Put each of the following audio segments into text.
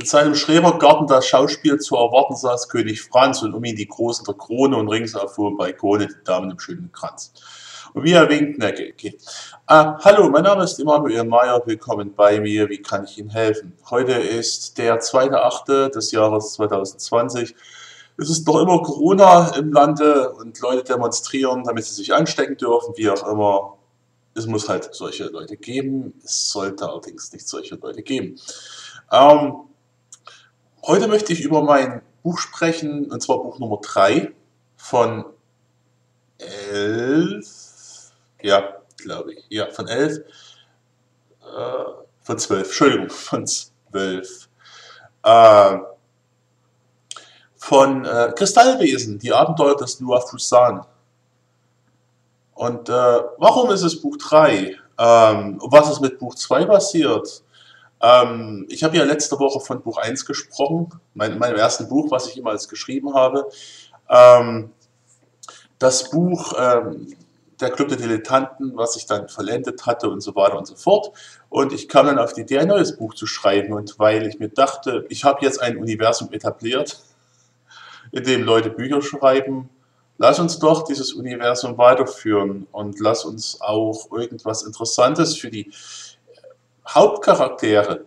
In seinem Schrebergarten das Schauspiel zu erwarten saß König Franz und um ihn die Großen der Krone und ringsaf vor Balkone die Damen im schönen Kranz. Und wie er winkt, ne, okay. Ah, hallo, mein Name ist Immanuel Mayer, willkommen bei mir, wie kann ich Ihnen helfen? Heute ist der 2.8. des Jahres 2020. Es ist noch immer Corona im Lande und Leute demonstrieren, damit sie sich anstecken dürfen, wie auch immer. Es muss halt solche Leute geben, es sollte allerdings nicht solche Leute geben. Ähm, heute möchte ich über mein Buch sprechen, und zwar Buch Nummer 3 von 11 ja, glaube ich. Ja, von 11. Äh, von 12. Entschuldigung, von 12. Äh, von äh, Kristallwesen, die Abenteuer des Noah Fusan. Und äh, warum ist es Buch 3? Ähm, was ist mit Buch 2 passiert? Ähm, ich habe ja letzte Woche von Buch 1 gesprochen, mein, meinem ersten Buch, was ich jemals geschrieben habe. Ähm, das Buch ähm, der Club der Dilettanten, was ich dann vollendet hatte und so weiter und so fort. Und ich kam dann auf die Idee, ein neues Buch zu schreiben. Und weil ich mir dachte, ich habe jetzt ein Universum etabliert, in dem Leute Bücher schreiben, lass uns doch dieses Universum weiterführen und lass uns auch irgendwas Interessantes für die Hauptcharaktere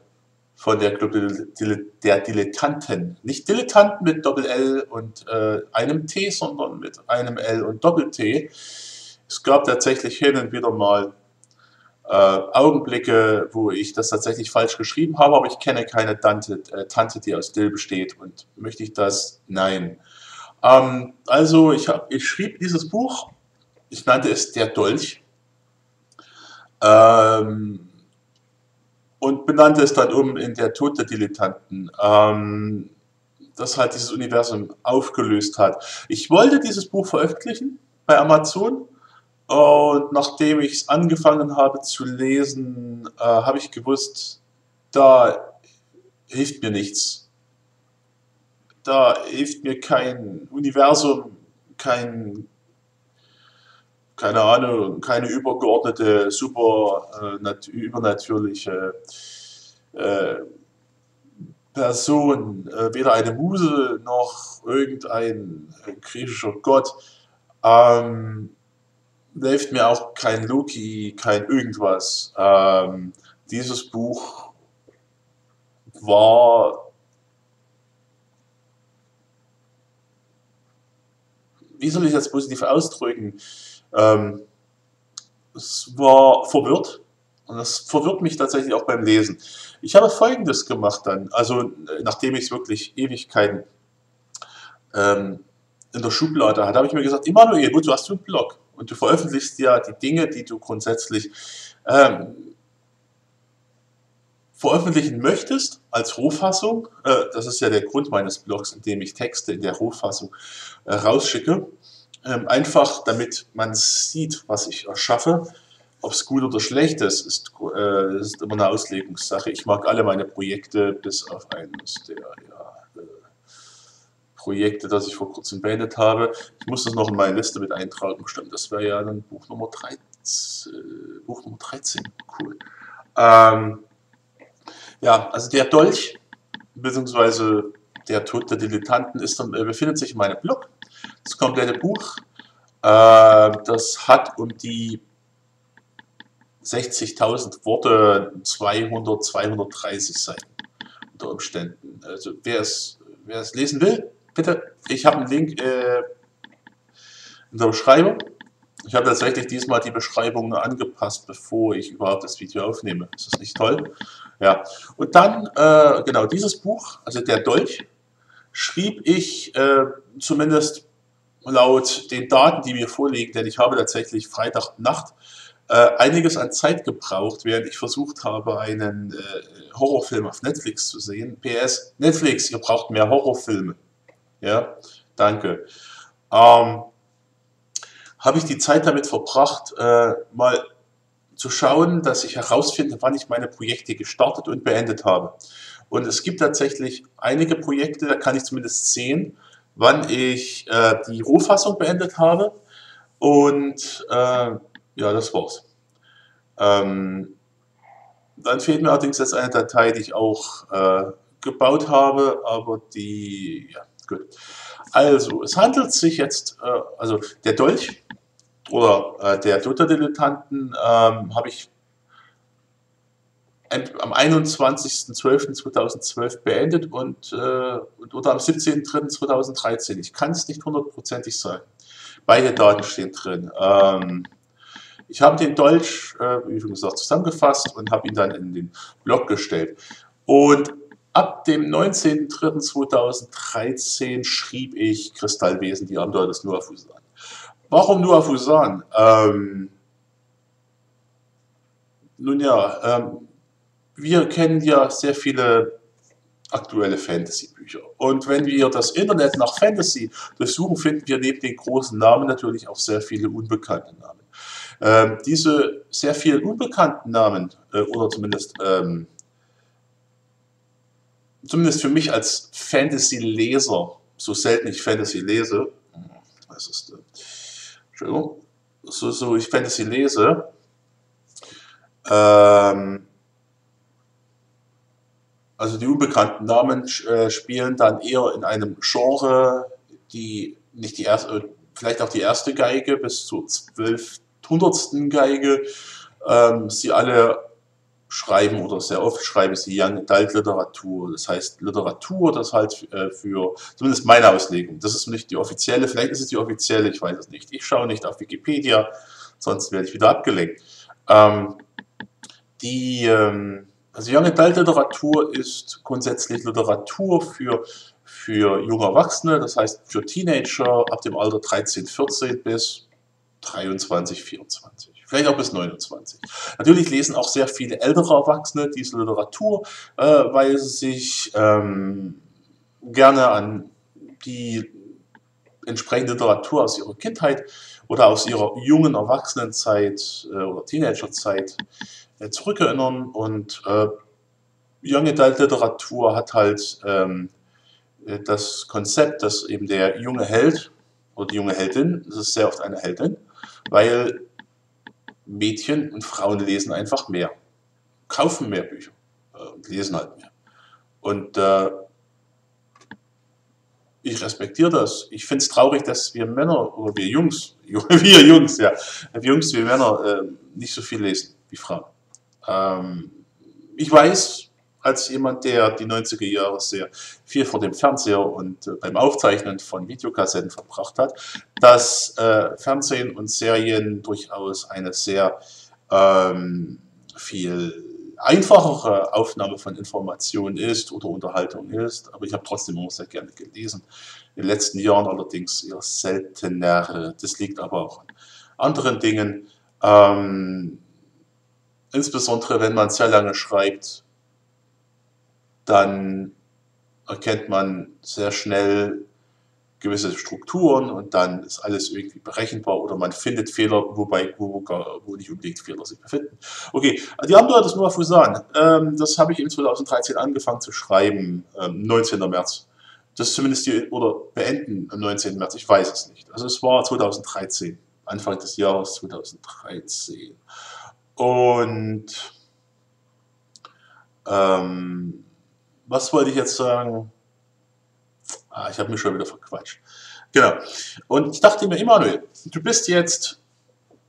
von der Club der Dilettanten. Nicht Dilettanten mit Doppel-L und äh, einem T, sondern mit einem L und Doppel-T es gab tatsächlich hin und wieder mal äh, Augenblicke, wo ich das tatsächlich falsch geschrieben habe, aber ich kenne keine Tante, äh, Tante die aus Dill besteht. Und möchte ich das? Nein. Ähm, also ich, hab, ich schrieb dieses Buch, ich nannte es Der Dolch. Ähm, und benannte es dann um in Der Tod der Dilettanten. Ähm, das halt dieses Universum aufgelöst hat. Ich wollte dieses Buch veröffentlichen bei Amazon, und nachdem ich es angefangen habe zu lesen, äh, habe ich gewusst, da hilft mir nichts. Da hilft mir kein Universum, kein, keine Ahnung, keine übergeordnete, super äh, übernatürliche äh, Person, äh, weder eine Muse noch irgendein griechischer Gott. Ähm, hilft mir auch kein Loki, kein irgendwas. Ähm, dieses Buch war wie soll ich das positiv ausdrücken? Ähm, es war verwirrt und das verwirrt mich tatsächlich auch beim Lesen. Ich habe folgendes gemacht dann, also nachdem ich es wirklich Ewigkeiten ähm, in der Schublade hatte, habe ich mir gesagt, Immanuel, gut, du hast einen Blog und du veröffentlichst ja die Dinge, die du grundsätzlich ähm, veröffentlichen möchtest als Rohfassung. Äh, das ist ja der Grund meines Blogs, in dem ich Texte in der Rohfassung äh, rausschicke. Ähm, einfach damit man sieht, was ich erschaffe. Ob es gut oder schlecht ist, ist, äh, ist immer eine Auslegungssache. Ich mag alle meine Projekte bis auf eines der ja, Projekte, das ich vor kurzem beendet habe. Ich muss das noch in meine Liste mit eintragen, stimmt. Das wäre ja dann Buch Nummer 13. Äh, Buch Nummer 13, cool. Ähm, ja, also der Dolch, beziehungsweise der Tod der Dilettanten, ist dann, äh, befindet sich in meinem Blog. Das komplette Buch, äh, das hat um die 60.000 Worte, 200, 230 Seiten unter Umständen. Also wer es, wer es lesen will, bitte, ich habe einen Link äh, in der Beschreibung. Ich habe tatsächlich diesmal die Beschreibung angepasst, bevor ich überhaupt das Video aufnehme. Ist das nicht toll? Ja. Und dann, äh, genau, dieses Buch, also der Dolch, schrieb ich äh, zumindest laut den Daten, die mir vorliegen, denn ich habe tatsächlich Freitagnacht äh, einiges an Zeit gebraucht, während ich versucht habe, einen äh, Horrorfilm auf Netflix zu sehen. PS, Netflix, ihr braucht mehr Horrorfilme. Ja, danke. Ähm, habe ich die Zeit damit verbracht, äh, mal zu schauen, dass ich herausfinde, wann ich meine Projekte gestartet und beendet habe. Und es gibt tatsächlich einige Projekte, da kann ich zumindest sehen, wann ich äh, die Rohfassung beendet habe. Und äh, ja, das war's. Ähm, dann fehlt mir allerdings jetzt eine Datei, die ich auch äh, gebaut habe, aber die, ja, gut. Also, es handelt sich jetzt, äh, also der Dolch oder äh, der Dota-Dilettanten ähm, habe ich am 21.12.2012 beendet und, äh, oder am 17.03.2013. Ich kann es nicht hundertprozentig sagen. Beide Daten stehen drin. Ähm, ich habe den Dolch, äh, wie schon gesagt, zusammengefasst und habe ihn dann in den Blog gestellt. Und ab dem 19.03.2013 schrieb ich Kristallwesen, die Abenteuer des Nuafusan. Warum Nuafusan? Ähm, nun ja, ähm, wir kennen ja sehr viele aktuelle Fantasy-Bücher. Und wenn wir das Internet nach Fantasy durchsuchen, finden wir neben den großen Namen natürlich auch sehr viele unbekannte Namen. Ähm, diese sehr vielen unbekannten Namen, äh, oder zumindest, ähm, zumindest für mich als Fantasy-Leser, so selten ich Fantasy lese, was ist, äh, Entschuldigung, so, so ich Fantasy lese, ähm, also die unbekannten Namen äh, spielen dann eher in einem Genre, die nicht die erste, äh, vielleicht auch die erste Geige bis zur zwölfhundertsten Geige. Ähm, sie alle schreiben oder sehr oft schreiben sie Young Adult Literatur. Das heißt Literatur, das halt äh, für, zumindest meine Auslegung, das ist nicht die offizielle, vielleicht ist es die offizielle, ich weiß es nicht. Ich schaue nicht auf Wikipedia, sonst werde ich wieder abgelenkt. Ähm, die ähm, also Young Adult Literatur ist grundsätzlich Literatur für, für junge Erwachsene, das heißt für Teenager ab dem Alter 13, 14 bis 23, 24, vielleicht auch bis 29. Natürlich lesen auch sehr viele ältere Erwachsene diese Literatur, äh, weil sie sich ähm, gerne an die entsprechende Literatur aus ihrer Kindheit oder aus ihrer jungen Erwachsenenzeit äh, oder Teenagerzeit äh, zurückerinnern und äh, Young Adult Literatur hat halt ähm, äh, das Konzept, dass eben der junge Held oder die junge Heldin, das ist sehr oft eine Heldin, weil Mädchen und Frauen lesen einfach mehr, kaufen mehr Bücher äh, und lesen halt mehr. Und äh, ich respektiere das. Ich finde es traurig, dass wir Männer oder wir Jungs, wir Jungs, ja, wir Jungs, wir Männer äh, nicht so viel lesen wie Frauen. Ähm, ich weiß, als jemand, der die 90er Jahre sehr viel vor dem Fernseher und äh, beim Aufzeichnen von Videokassetten verbracht hat, dass äh, Fernsehen und Serien durchaus eine sehr ähm, viel einfachere Aufnahme von Informationen ist oder Unterhaltung ist, aber ich habe trotzdem immer sehr gerne gelesen. In den letzten Jahren allerdings eher seltener. Das liegt aber auch an anderen Dingen. Ähm, insbesondere wenn man sehr lange schreibt, dann erkennt man sehr schnell gewisse Strukturen und dann ist alles irgendwie berechenbar oder man findet Fehler, wobei wo, wo nicht unbedingt Fehler sich befinden. Okay, die Abenteuer des Noah Fusan, ähm, das habe ich in 2013 angefangen zu schreiben, ähm, 19. März. Das zumindest die, oder beenden am 19. März, ich weiß es nicht. Also es war 2013, Anfang des Jahres 2013. Und ähm, was wollte ich jetzt sagen? Ah, ich habe mich schon wieder verquatscht. Genau. Und ich dachte mir, Immanuel, du bist jetzt,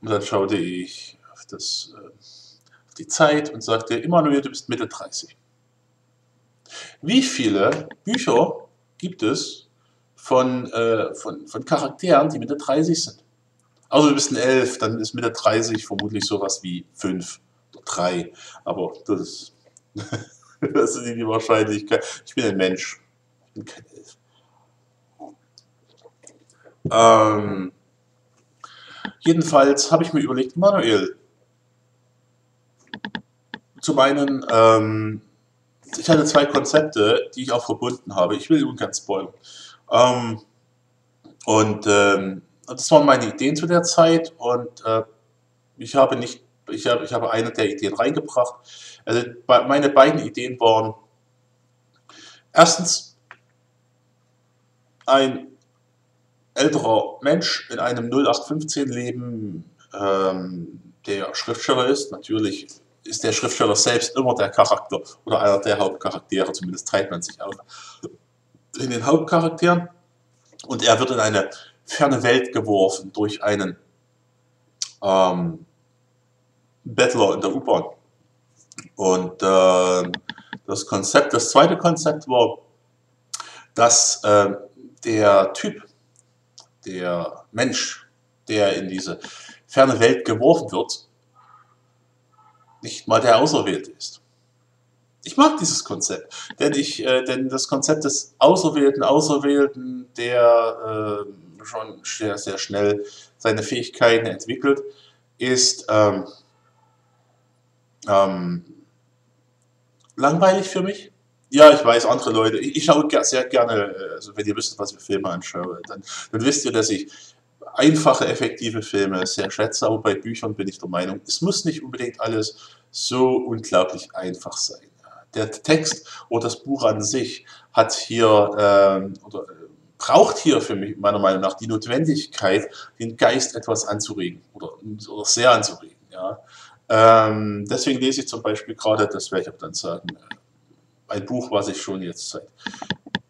und dann schaute ich auf, das, äh, auf die Zeit und sagte, Immanuel, du bist Mitte 30. Wie viele Bücher gibt es von, äh, von, von Charakteren, die Mitte 30 sind? Also du bist ein Elf, dann ist Mitte 30 vermutlich sowas wie 5 oder 3. Aber das ist, das ist die Wahrscheinlichkeit. Ich bin ein Mensch. Ich bin kein Elf. Ähm, jedenfalls habe ich mir überlegt, Manuel, zu meinen, ähm, ich hatte zwei Konzepte, die ich auch verbunden habe. Ich will ungern spoilern. Ähm, und ähm, das waren meine Ideen zu der Zeit und äh, ich habe nicht, ich habe, ich habe eine der Ideen reingebracht. Also meine beiden Ideen waren erstens ein älterer Mensch in einem 0815 Leben, ähm, der Schriftsteller ist, natürlich ist der Schriftsteller selbst immer der Charakter oder einer der Hauptcharaktere, zumindest teilt man sich auf in den Hauptcharakteren. Und er wird in eine ferne Welt geworfen durch einen ähm, Bettler in der U-Bahn. Und äh, das Konzept, das zweite Konzept war, dass äh, der Typ, der Mensch, der in diese ferne Welt geworfen wird, nicht mal der Auserwählte ist. Ich mag dieses Konzept, denn, ich, äh, denn das Konzept des Auserwählten, Auserwählten, der äh, schon sehr, sehr schnell seine Fähigkeiten entwickelt, ist ähm, ähm, langweilig für mich. Ja, ich weiß, andere Leute, ich, ich schaue sehr gerne, äh, also wenn ihr wisst, was ich Filme anschaue, dann, dann wisst ihr, dass ich einfache, effektive Filme sehr schätze, aber bei Büchern bin ich der Meinung, es muss nicht unbedingt alles so unglaublich einfach sein. Der Text oder das Buch an sich hat hier ähm, oder äh, braucht hier für mich meiner Meinung nach die Notwendigkeit, den Geist etwas anzuregen oder, oder sehr anzuregen. Ja. Ähm, deswegen lese ich zum Beispiel gerade, das werde ich auch dann sagen, äh, ein Buch, was ich schon jetzt seit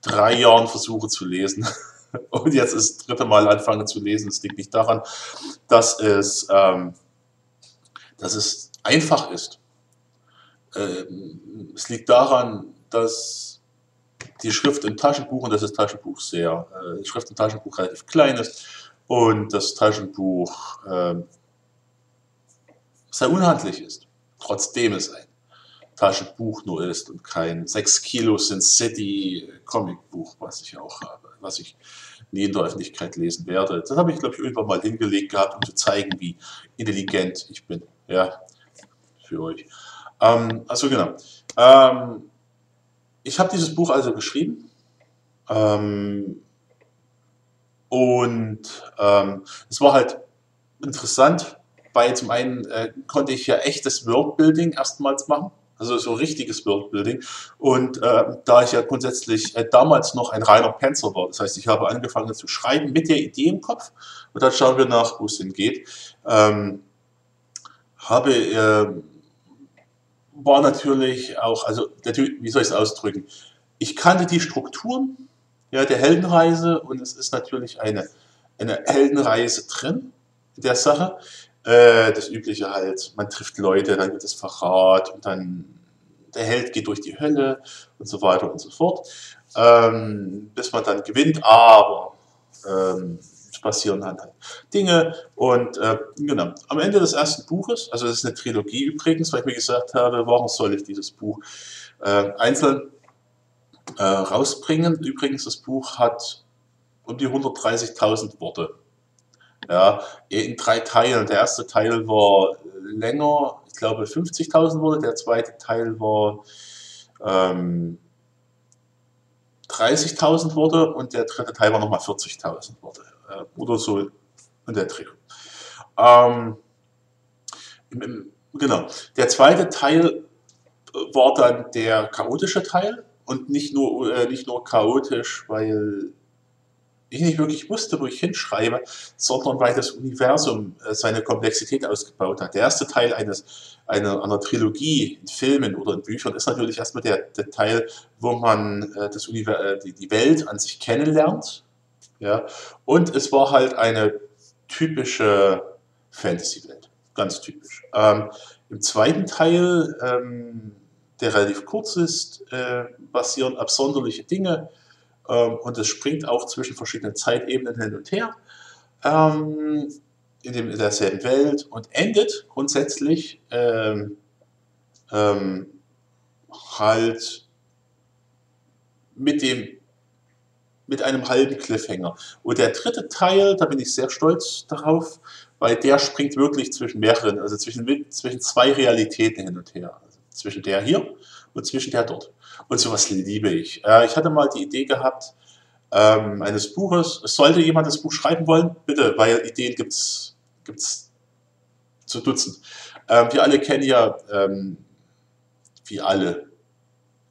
drei Jahren versuche zu lesen. Und jetzt ist das dritte Mal anfange zu lesen. Es liegt nicht daran, dass es, ähm, dass es einfach ist. Ähm, es liegt daran, dass die Schrift im Taschenbuch, und das ist Taschenbuch sehr, äh, die Schrift im Taschenbuch relativ klein ist und das Taschenbuch äh, sehr unhandlich ist, trotzdem es ein Taschenbuch nur ist und kein 6 Kilo Sin City Comicbuch, was ich auch habe, was ich nie in der Öffentlichkeit lesen werde. Das habe ich, glaube ich, irgendwann mal hingelegt gehabt, um zu zeigen, wie intelligent ich bin. Ja, für euch. Ähm, also genau. Ähm, ich habe dieses Buch also geschrieben. Ähm, und ähm, es war halt interessant, weil zum einen äh, konnte ich ja echtes Worldbuilding erstmals machen, also so richtiges Worldbuilding. Und äh, da ich ja grundsätzlich äh, damals noch ein reiner Panzer war, das heißt, ich habe angefangen zu schreiben mit der Idee im Kopf und dann schauen wir nach, wo es hingeht. Ähm, habe, äh, war natürlich auch, also wie soll ich es ausdrücken, ich kannte die Strukturen ja, der Heldenreise und es ist natürlich eine, eine Heldenreise drin in der Sache. Äh, das Übliche halt, man trifft Leute, dann wird es Verrat und dann der Held geht durch die Hölle und so weiter und so fort, ähm, bis man dann gewinnt, aber ähm, passieren dann halt Dinge und äh, genau, am Ende des ersten Buches, also das ist eine Trilogie übrigens, weil ich mir gesagt habe, warum soll ich dieses Buch äh, einzeln äh, rausbringen. Übrigens, das Buch hat um die 130.000 Worte. Ja, in drei Teilen. Der erste Teil war länger, ich glaube 50.000 Worte, der zweite Teil war ähm, 30.000 Worte und der dritte Teil war nochmal 40.000 Worte. Äh, oder so in der Dreh. Ähm, genau. Der zweite Teil war dann der chaotische Teil und nicht nur, äh, nicht nur chaotisch, weil ich nicht wirklich wusste, wo ich hinschreibe, sondern weil das Universum äh, seine Komplexität ausgebaut hat. Der erste Teil eines, einer, einer Trilogie in Filmen oder in Büchern ist natürlich erstmal der, der Teil, wo man äh, das Univers äh, die, die Welt an sich kennenlernt. Ja? Und es war halt eine typische Fantasy-Welt, ganz typisch. Ähm, Im zweiten Teil, ähm, der relativ kurz ist, äh, passieren absonderliche Dinge ähm, und es springt auch zwischen verschiedenen Zeitebenen hin und her ähm, in, dem, in derselben Welt und endet grundsätzlich ähm, ähm, halt mit dem mit einem halben Cliffhanger. Und der dritte Teil, da bin ich sehr stolz darauf, weil der springt wirklich zwischen mehreren, also zwischen, zwischen zwei Realitäten hin und her. Also zwischen der hier und zwischen der dort. Und sowas liebe ich. Äh, ich hatte mal die Idee gehabt, ähm, eines Buches. Sollte jemand das Buch schreiben wollen, bitte, weil Ideen gibt es zu Dutzend. Ähm, wir alle kennen ja, ähm, wie alle.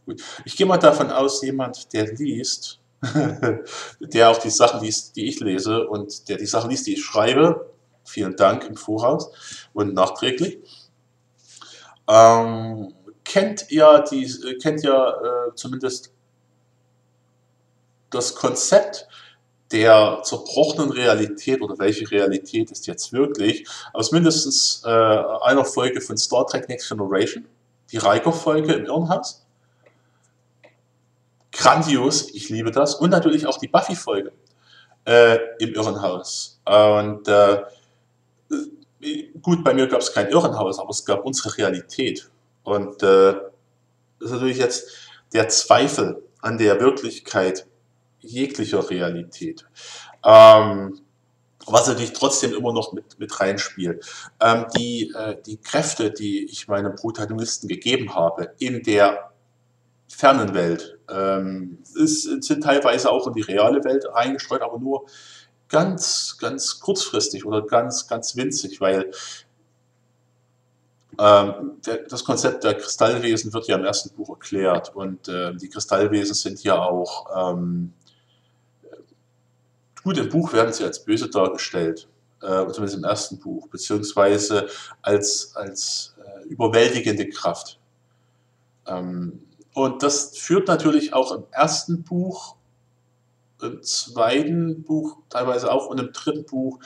Gut. Ich gehe mal davon aus, jemand, der liest, der auch die Sachen liest, die ich lese und der die Sachen liest, die ich schreibe, vielen Dank im Voraus und nachträglich, Ähm, kennt ihr die, kennt ihr äh, zumindest das Konzept der zerbrochenen Realität oder welche Realität ist jetzt wirklich aus mindestens äh, einer Folge von Star Trek Next Generation, die Riker-Folge im Irrenhaus. Grandios, ich liebe das. Und natürlich auch die Buffy-Folge äh, im Irrenhaus. Und äh, gut, bei mir gab es kein Irrenhaus, aber es gab unsere Realität. Und äh, das ist natürlich jetzt der Zweifel an der Wirklichkeit jeglicher Realität. Ähm, was natürlich trotzdem immer noch mit, mit reinspielt. Ähm, die, äh, die Kräfte, die ich meinem Protagonisten gegeben habe in der fernen Welt, ähm, ist, sind teilweise auch in die reale Welt eingestreut, aber nur ganz, ganz kurzfristig oder ganz, ganz winzig, weil ähm, der, das Konzept der Kristallwesen wird ja im ersten Buch erklärt und äh, die Kristallwesen sind ja auch ähm, Gut, im Buch werden sie als böse dargestellt, äh, zumindest im ersten Buch, beziehungsweise als, als äh, überwältigende Kraft. Ähm, und das führt natürlich auch im ersten Buch, im zweiten Buch, teilweise auch und im dritten Buch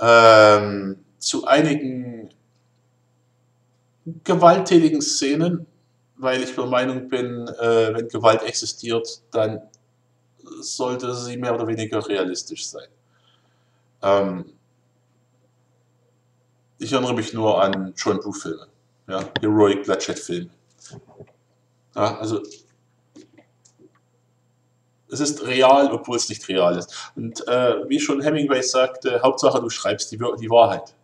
ähm, zu einigen gewalttätigen Szenen, weil ich der Meinung bin, äh, wenn Gewalt existiert, dann sollte sie mehr oder weniger realistisch sein. Ähm, ich erinnere mich nur an John Boo-Filme, ja, Heroic Bloodshed-Filme. Ja, also es ist real, obwohl es nicht real ist. Und äh, wie schon Hemingway sagte, Hauptsache du schreibst die, die Wahrheit.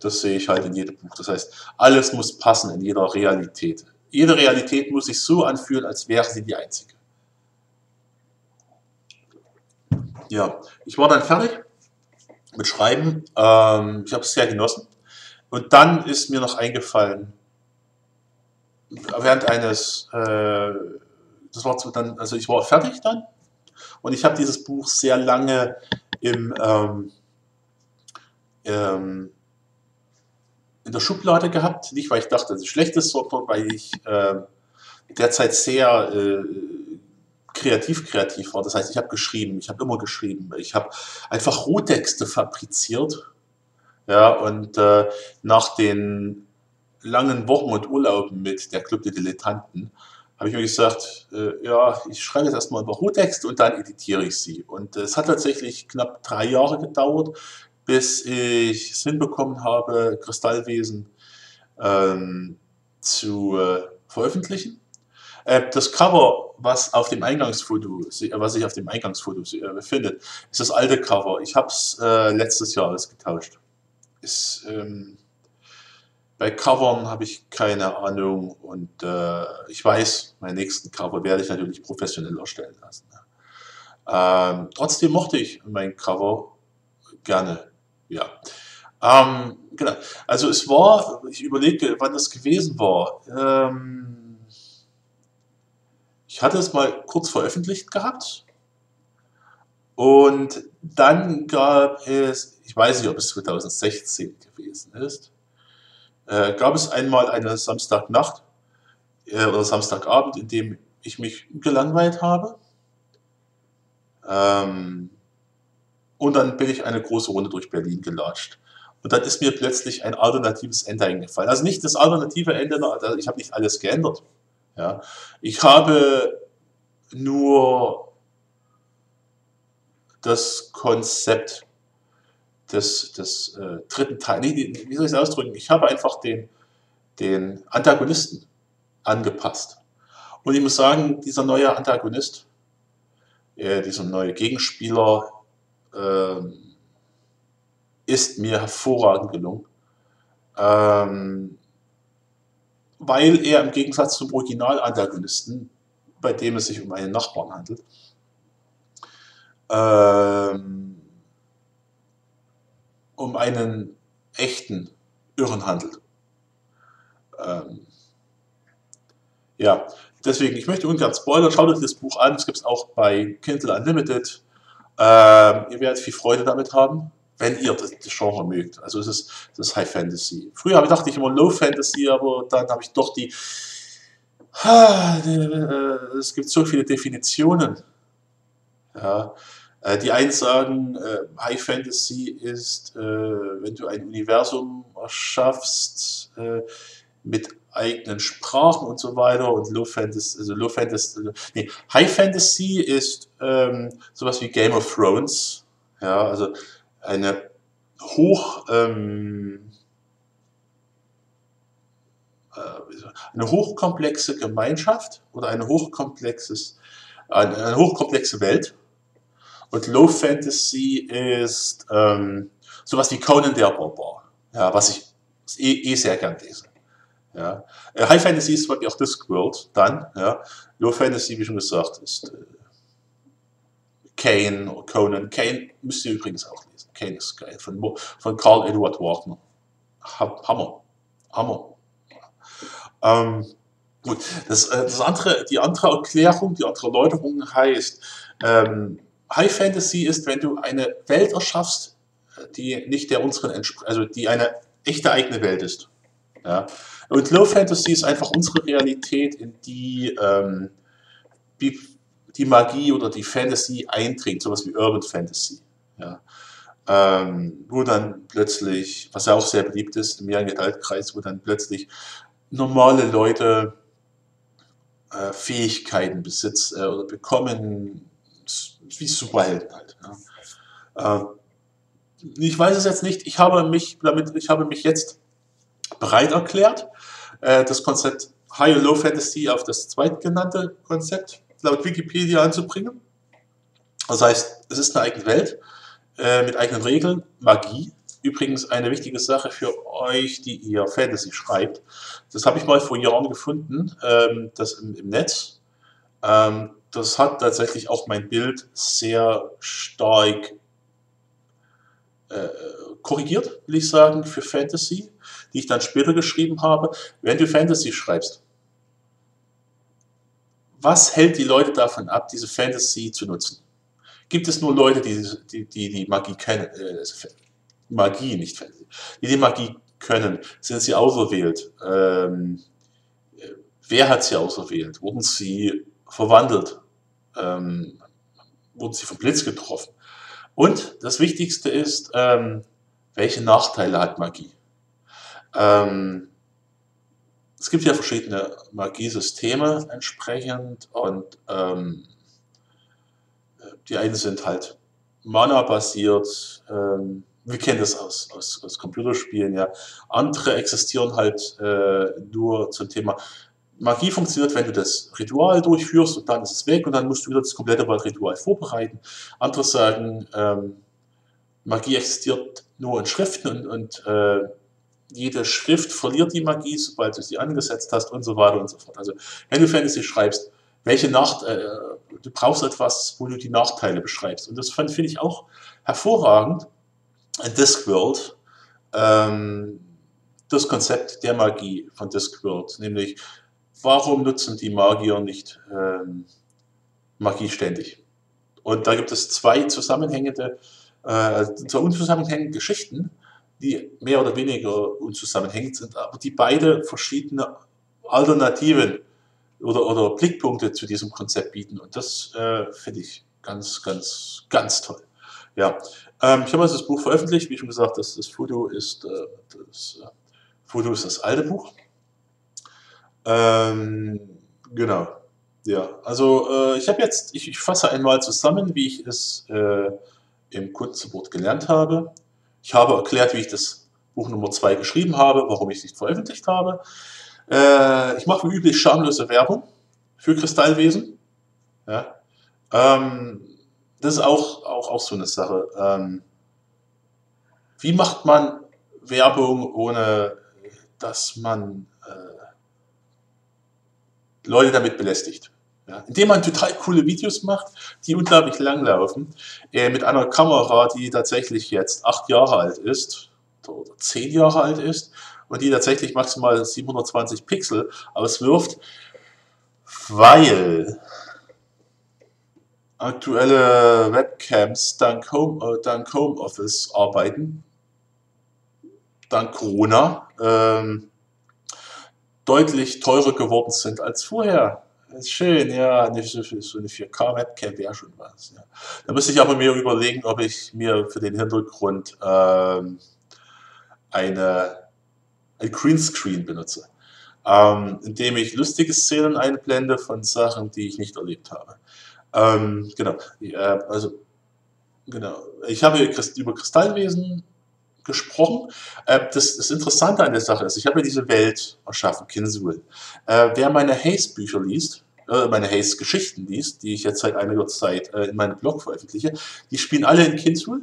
Das sehe ich halt in jedem Buch. Das heißt, alles muss passen in jeder Realität. Jede Realität muss sich so anfühlen, als wäre sie die einzige. Ja, ich war dann fertig mit Schreiben. Ähm, ich habe es sehr genossen. Und dann ist mir noch eingefallen, während eines, äh, das war dann, also ich war fertig dann und ich habe dieses Buch sehr lange im, ähm, ähm, in der Schublade gehabt. Nicht, weil ich dachte, es ist, sondern weil ich äh, derzeit sehr äh, kreativ kreativ war. Das heißt, ich habe geschrieben, ich habe immer geschrieben. Ich habe einfach Rohtexte fabriziert. Ja, und äh, nach den langen Wochen und Urlauben mit der Club der Dilettanten habe ich mir gesagt, äh, ja, ich schreibe jetzt erstmal über Rohtexte und dann editiere ich sie. Und äh, es hat tatsächlich knapp drei Jahre gedauert, bis ich es hinbekommen habe, Kristallwesen ähm, zu äh, veröffentlichen. Äh, das Cover, was auf dem Eingangsfoto, was sich auf dem Eingangsfoto äh, befindet, ist das alte Cover. Ich habe es äh, letztes Jahr ausgetauscht. Ist, ähm, bei Covern habe ich keine Ahnung und äh, ich weiß, meinen nächsten Cover werde ich natürlich professionell erstellen lassen. Ähm, trotzdem mochte ich mein Cover gerne. Ja. Ähm, genau. Also es war, ich überlege, wann das gewesen war. Ähm, ich hatte es mal kurz veröffentlicht gehabt und dann gab es, ich weiß nicht, ob es 2016 gewesen ist, äh, gab es einmal eine Samstagnacht äh, oder Samstagabend, in dem ich mich gelangweilt habe. Ähm, und dann bin ich eine große Runde durch Berlin gelatscht. Und dann ist mir plötzlich ein alternatives Ende eingefallen. Also nicht das alternative Ende, also ich habe nicht alles geändert. Ja. Ich habe nur das Konzept des, des äh, dritten Teils, nee, wie soll ich es ausdrücken? Ich habe einfach den, den Antagonisten angepasst. Und ich muss sagen, dieser neue Antagonist, äh, dieser neue Gegenspieler, äh, ist mir hervorragend gelungen. Ähm, weil er im Gegensatz zum Original-Antagonisten, bei dem es sich um einen Nachbarn handelt, ähm, um einen echten Irren handelt. Ähm, ja, deswegen, ich möchte ungern spoilern, schaut euch das Buch an, es gibt es auch bei Kindle Unlimited. Ähm, ihr werdet viel Freude damit haben, wenn ihr das, das Genre mögt. Also es ist, das ist High Fantasy. Früher dachte ich immer Low Fantasy, aber dann habe ich doch die, äh, es gibt so viele Definitionen. Ja, die einen sagen, äh, High Fantasy ist, wenn du ein Universum erschaffst mit eigenen Sprachen und so weiter und Low Fantasy, also Low Fantasy, nee, High Fantasy ist ähm, sowas wie Game of Thrones, ja, also eine hoch ähm, äh, eine hochkomplexe Gemeinschaft oder eine hochkomplexes eine, eine hochkomplexe Welt und Low Fantasy ist ähm, sowas wie Conan der Barbar, ja, was ich eh, eh sehr gern lese. Ja. Äh, High Fantasy ist wirklich auch Discworld dann. Ja. Low Fantasy, wie schon gesagt, ist äh, Kane oder Conan. Kane müsst ihr übrigens auch lesen. Kane ist geil. Von, von Carl Edward Wagner. Hammer. Hammer. Ähm, gut, das, äh, das andere, die andere Erklärung, die andere Erläuterung heißt, ähm, High Fantasy ist, wenn du eine Welt erschaffst, die nicht der unseren entspricht, also die eine echte eigene Welt ist. Ja. Und Low Fantasy ist einfach unsere Realität, in die ähm, die, die Magie oder die Fantasy einträgt, sowas wie Urban Fantasy. Ja. Ähm, wo dann plötzlich, was ja auch sehr beliebt ist im Young Adult-Kreis, wo dann plötzlich normale Leute äh, Fähigkeiten besitzen äh, oder bekommen, wie Superhelden halt. Ja. Äh, ich weiß es jetzt nicht, ich habe mich damit, ich habe mich jetzt bereit erklärt, äh, das Konzept High und Low Fantasy auf das zweitgenannte Konzept laut Wikipedia anzubringen. Das heißt, es ist eine eigene Welt äh, mit eigenen Regeln, Magie. Übrigens eine wichtige Sache für euch, die ihr Fantasy schreibt. Das habe ich mal vor Jahren gefunden, ähm, das im, im Netz. Ähm, das hat tatsächlich auch mein Bild sehr stark äh, korrigiert, will ich sagen, für Fantasy die ich dann später geschrieben habe, wenn du Fantasy schreibst, was hält die Leute davon ab, diese Fantasy zu nutzen? Gibt es nur Leute, die die, die, die Magie kennen, äh, Magie, nicht Fantasy, die die Magie können? Sind sie auserwählt? Ähm, wer hat sie auserwählt? Wurden sie verwandelt? Ähm, wurden sie vom Blitz getroffen? Und das Wichtigste ist, ähm, welche Nachteile hat Magie? Ähm, es gibt ja verschiedene Magiesysteme entsprechend und ähm, die einen sind halt Mana-basiert, ähm, wir kennen das aus, aus, aus, Computerspielen, ja. Andere existieren halt äh, nur zum Thema Magie funktioniert, wenn du das Ritual durchführst und dann ist es weg und dann musst du wieder das komplette Ritual vorbereiten. Andere sagen, ähm, Magie existiert nur in Schriften und, und äh, jede Schrift verliert die Magie, sobald du sie angesetzt hast und so weiter und so fort. Also wenn du Fantasy schreibst, welche Nacht, äh, du brauchst etwas, wo du die Nachteile beschreibst. Und das finde ich auch hervorragend in Discworld, ähm, das Konzept der Magie von Discworld, nämlich warum nutzen die Magier nicht ähm, Magie ständig? Und da gibt es zwei zusammenhängende, äh, zwei unzusammenhängende Geschichten, die mehr oder weniger unzusammenhängend sind, aber die beide verschiedene Alternativen oder, oder Blickpunkte zu diesem Konzept bieten. Und das äh, finde ich ganz, ganz, ganz toll. Ja, ähm, ich habe also das Buch veröffentlicht, wie schon gesagt, das, das Foto ist äh, das äh, Foto ist das alte Buch. Ähm, genau. Ja, also äh, ich habe jetzt, ich, ich, fasse einmal zusammen, wie ich es äh, im Kundensupport gelernt habe. Ich habe erklärt, wie ich das Buch Nummer 2 geschrieben habe, warum ich es nicht veröffentlicht habe. Äh, ich mache wie üblich schamlose Werbung für Kristallwesen. Ja. Ähm, das ist auch, auch, auch so eine Sache. Ähm, wie macht man Werbung, ohne dass man Leute damit belästigt? Ja, indem man total coole Videos macht, die unglaublich lang laufen, äh, mit einer Kamera, die tatsächlich jetzt acht Jahre alt ist oder zehn Jahre alt ist und die tatsächlich maximal 720 Pixel auswirft, weil aktuelle Webcams dank, Home, äh, dank Homeoffice arbeiten, dank Corona, ähm, deutlich teurer geworden sind als vorher. Das ist schön, ja, nicht so, eine 4K-Webcam wäre schon was. Ja. Da müsste ich aber mir überlegen, ob ich mir für den Hintergrund ähm, eine, ein Greenscreen benutze, ähm, indem ich lustige Szenen einblende von Sachen, die ich nicht erlebt habe. Ähm, genau, äh, also genau. Ich habe über Kristallwesen gesprochen. Äh, das, das, Interessante an der Sache ist, ich habe ja diese Welt erschaffen, Kinsul. Äh, wer meine Haze-Bücher liest, äh, meine Haze-Geschichten liest, die ich jetzt seit einiger Zeit in meinem Blog veröffentliche, die spielen alle in Kinsul.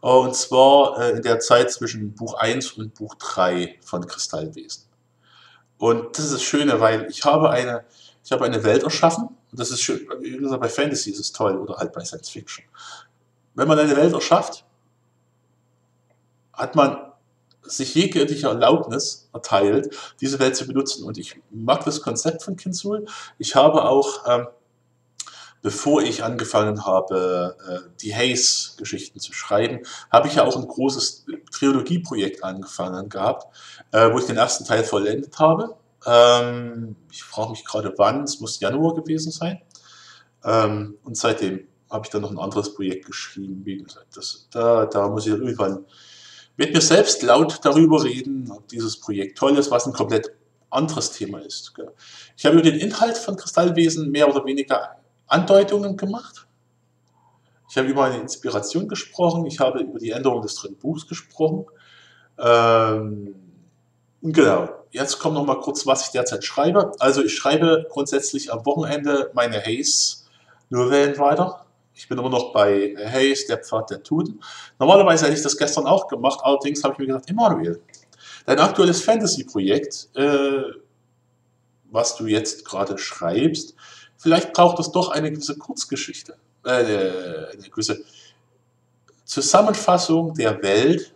Und zwar in der Zeit zwischen Buch 1 und Buch 3 von Kristallwesen. Und das ist das Schöne, weil ich habe eine, ich habe eine Welt erschaffen. Und das ist schön, wie gesagt, bei Fantasy ist es toll oder halt bei Science Fiction. Wenn man eine Welt erschafft, hat man sich jegliche Erlaubnis erteilt, diese Welt zu benutzen. Und ich mag das Konzept von Kinsul. Ich habe auch, ähm, bevor ich angefangen habe, äh, die Haze-Geschichten zu schreiben, habe ich ja auch ein großes Trilogieprojekt angefangen gehabt, äh, wo ich den ersten Teil vollendet habe. Ähm, ich frage mich gerade wann, es muss Januar gewesen sein. Ähm, und seitdem habe ich dann noch ein anderes Projekt geschrieben. Das, da, da muss ich irgendwann mit mir selbst laut darüber reden, ob dieses Projekt toll ist, was ein komplett anderes Thema ist. Ich habe über den Inhalt von Kristallwesen mehr oder weniger Andeutungen gemacht. Ich habe über eine Inspiration gesprochen, ich habe über die Änderung des dritten Buchs gesprochen. Ähm, genau, jetzt kommt noch mal kurz, was ich derzeit schreibe. Also ich schreibe grundsätzlich am Wochenende meine Haze-Novellen weiter. Ich bin immer noch bei Hayes, der Pfad der Tuten. Normalerweise hätte ich das gestern auch gemacht, allerdings habe ich mir gedacht, Emanuel, dein aktuelles Fantasy-Projekt, äh, was du jetzt gerade schreibst, vielleicht braucht es doch eine gewisse Kurzgeschichte, äh, eine gewisse Zusammenfassung der Welt,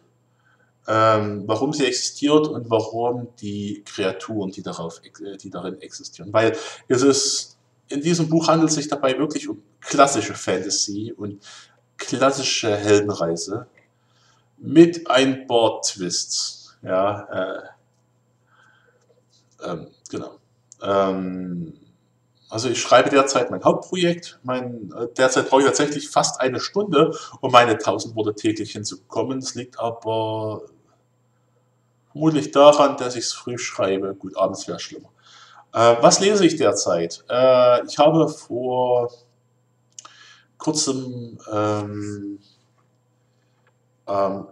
ähm, warum sie existiert und warum die Kreaturen, die, darauf, äh, die darin existieren. Weil es ist in diesem Buch handelt es sich dabei wirklich um klassische Fantasy und klassische Heldenreise mit ein paar Twists. Ja, äh, ähm, genau. Ähm, also ich schreibe derzeit mein Hauptprojekt. Mein, äh, derzeit brauche ich tatsächlich fast eine Stunde, um meine 1000 Worte täglich hinzukommen. Es liegt aber vermutlich daran, dass ich es früh schreibe. Gut, abends wäre schlimmer. Äh, was lese ich derzeit? Äh, ich habe vor kurzem ähm, ähm,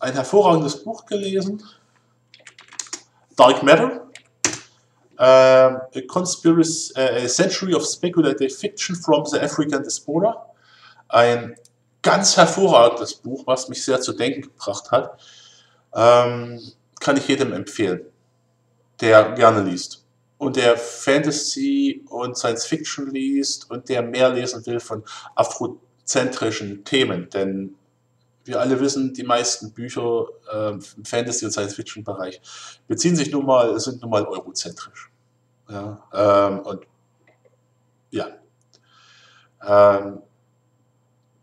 ein hervorragendes Buch gelesen, Dark Matter, Uh, a, conspiracy, uh, a Century of Speculative Fiction from the African Diaspora. Ein ganz hervorragendes Buch, was mich sehr zu denken gebracht hat. Ähm, kann ich jedem empfehlen, der gerne liest und der Fantasy und Science Fiction liest und der mehr lesen will von afrozentrischen Themen. Denn wir alle wissen, die meisten Bücher äh, im Fantasy- und Science-Fiction-Bereich beziehen sich nun mal, sind nun mal eurozentrisch. Ja, ähm, und ja. Ähm,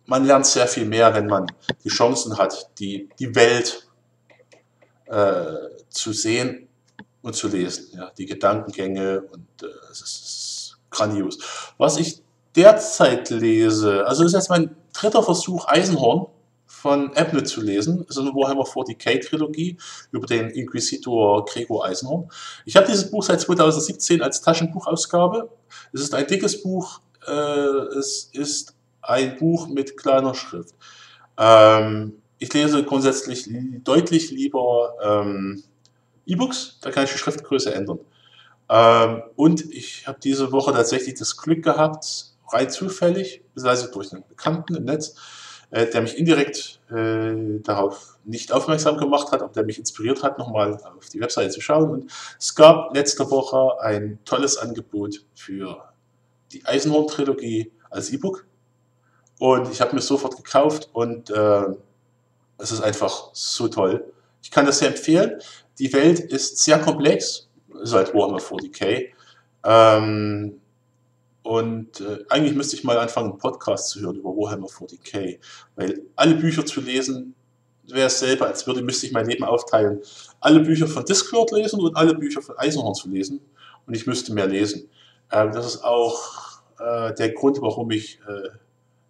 man lernt sehr viel mehr, wenn man die Chancen hat, die, die Welt äh, zu sehen und zu lesen. Ja, die Gedankengänge und äh, es ist grandios. Was ich derzeit lese, also ist jetzt mein dritter Versuch, Eisenhorn von Ebnet zu lesen. Das ist eine Warhammer 40k Trilogie über den Inquisitor Gregor Eisenhorn. Ich habe dieses Buch seit 2017 als Taschenbuchausgabe. Es ist ein dickes Buch. Äh, es ist ein Buch mit kleiner Schrift. Ähm, ich lese grundsätzlich deutlich lieber ähm, E-Books, da kann ich die Schriftgröße ändern. Ähm, und ich habe diese Woche tatsächlich das Glück gehabt, rein zufällig, also durch einen Bekannten im Netz, äh, der mich indirekt äh, darauf nicht aufmerksam gemacht hat, aber der mich inspiriert hat, nochmal auf die Webseite zu schauen. Und es gab letzte Woche ein tolles Angebot für die Eisenhorn-Trilogie als E-Book. Und ich habe mir sofort gekauft und äh, es ist einfach so toll. Ich kann das sehr empfehlen. Die Welt ist sehr komplex, seit Warhammer 40k. Ähm, und äh, eigentlich müsste ich mal anfangen, einen Podcast zu hören über Warhammer 40k, weil alle Bücher zu lesen wäre es selber, als würde müsste ich mein Leben aufteilen. Alle Bücher von Discworld lesen und alle Bücher von Eisenhorn zu lesen und ich müsste mehr lesen. Ähm, das ist auch äh, der Grund, warum ich äh,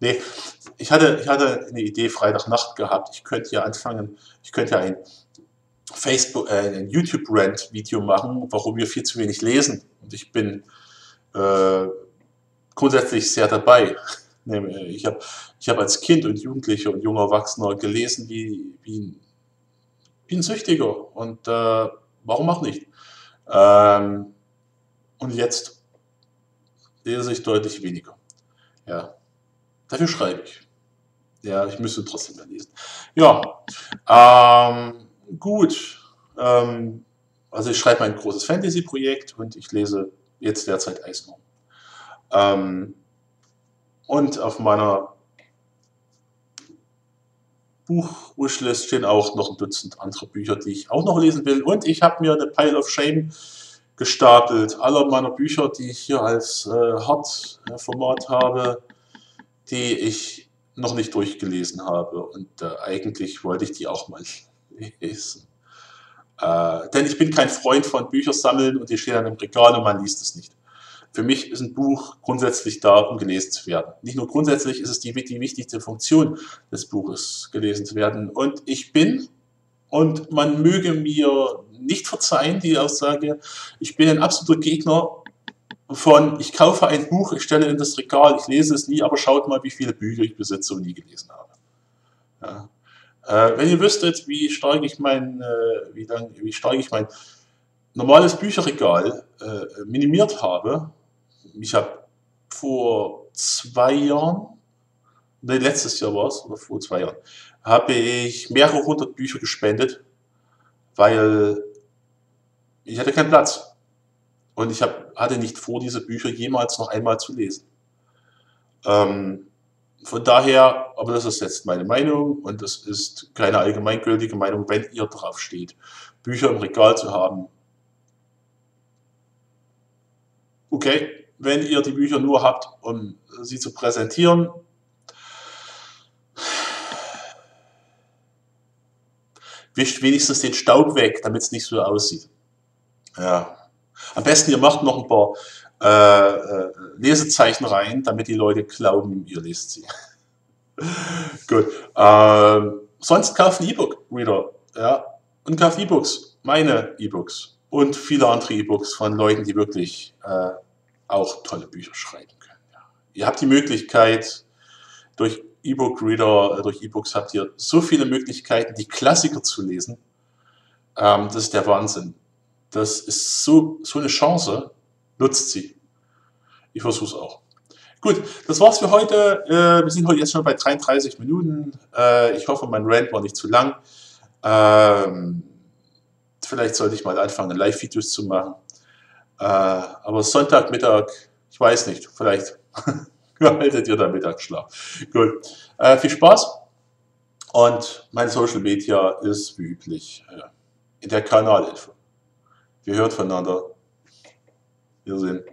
Nee, ich hatte, ich hatte eine Idee Freitagnacht gehabt. Ich könnte ja anfangen, ich könnte ja ein Facebook, äh, ein YouTube-Rant-Video machen, warum wir viel zu wenig lesen. Und ich bin äh, grundsätzlich sehr dabei. Ich habe ich hab als Kind und Jugendlicher und junger Erwachsener gelesen wie, wie, wie ein Süchtiger. Und äh, warum auch nicht? Ähm, und jetzt lese ich deutlich weniger. Ja, dafür schreibe ich. Ja, ich müsste trotzdem mehr lesen. Ja, ähm, gut. Ähm, also ich schreibe ein großes Fantasy-Projekt und ich lese jetzt derzeit Eisner. Ähm, und auf meiner Buch-Wishlist stehen auch noch ein Dutzend andere Bücher, die ich auch noch lesen will. Und ich habe mir eine Pile of Shame gestapelt. Alle meiner Bücher, die ich hier als äh, Hard-Format habe, die ich noch nicht durchgelesen habe. Und äh, eigentlich wollte ich die auch mal lesen. Äh, denn ich bin kein Freund von Bücher sammeln und die stehen dann im Regal und man liest es nicht. Für mich ist ein Buch grundsätzlich da, um gelesen zu werden. Nicht nur grundsätzlich ist es die, die wichtigste Funktion des Buches, gelesen zu werden. Und ich bin, und man möge mir nicht verzeihen, die Aussage, ich bin ein absoluter Gegner von, ich kaufe ein Buch, ich stelle in das Regal, ich lese es nie, aber schaut mal, wie viele Bücher ich besitze und nie gelesen habe. Ja. Äh, wenn ihr wüsstet, wie stark ich mein, äh, wie, lang, wie stark ich mein normales Bücherregal äh, minimiert habe, ich habe vor zwei Jahren, ne, letztes Jahr war es, oder vor zwei Jahren, habe ich mehrere hundert Bücher gespendet, weil ich hatte keinen Platz. Und ich hab, hatte nicht vor, diese Bücher jemals noch einmal zu lesen. Ähm, von daher, aber das ist jetzt meine Meinung und das ist keine allgemeingültige Meinung, wenn ihr drauf steht, Bücher im Regal zu haben. Okay, wenn ihr die Bücher nur habt, um sie zu präsentieren. Wischt wenigstens den Staub weg, damit es nicht so aussieht. Ja. Am besten ihr macht noch ein paar äh, äh, Lesezeichen rein, damit die Leute glauben, ihr lest sie. Gut. Ähm, sonst kauft ein E-Book-Reader. Ja? Und kauft E-Books. Meine E-Books. Und viele andere E-Books von Leuten, die wirklich äh, auch tolle Bücher schreiben können. Ja. Ihr habt die Möglichkeit, durch E-Book-Reader, äh, durch E-Books habt ihr so viele Möglichkeiten, die Klassiker zu lesen. Ähm, das ist der Wahnsinn. Das ist so, so eine Chance. Nutzt sie. Ich versuche es auch. Gut, das war's für heute. Äh, wir sind heute jetzt schon bei 33 Minuten. Äh, ich hoffe, mein Rant war nicht zu lang. Ähm, vielleicht sollte ich mal anfangen, Live-Videos zu machen. Äh, aber Sonntagmittag, ich weiß nicht, vielleicht haltet ihr da Mittagsschlaf. Gut, äh, viel Spaß. Und mein Social Media ist wie üblich äh, in der Kanalinfo. Wir hören voneinander. Wir sehen.